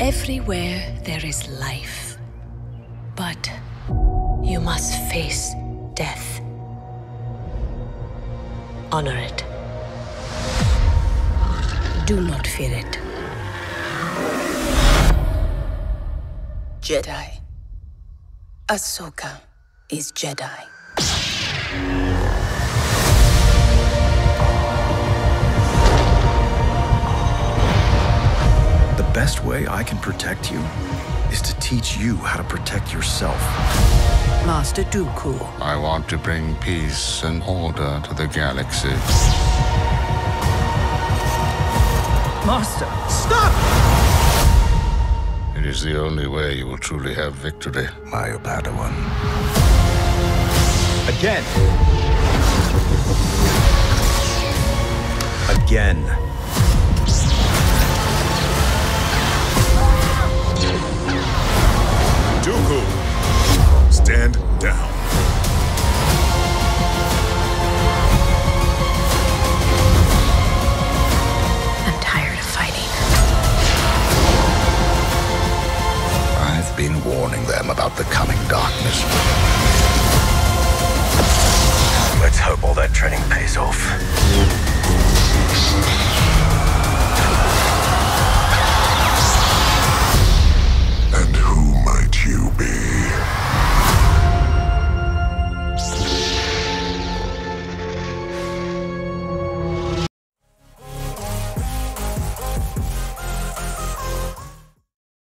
Everywhere there is life. But you must face death. Honor it. Do not fear it. Jedi. Ahsoka is Jedi. The best way I can protect you is to teach you how to protect yourself. Master Dooku. I want to bring peace and order to the galaxy. Master. Stop! It is the only way you will truly have victory. My Padawan. Again. Again. Dooku, stand down. I'm tired of fighting. I've been warning them about the coming darkness. Let's hope all that training pays off.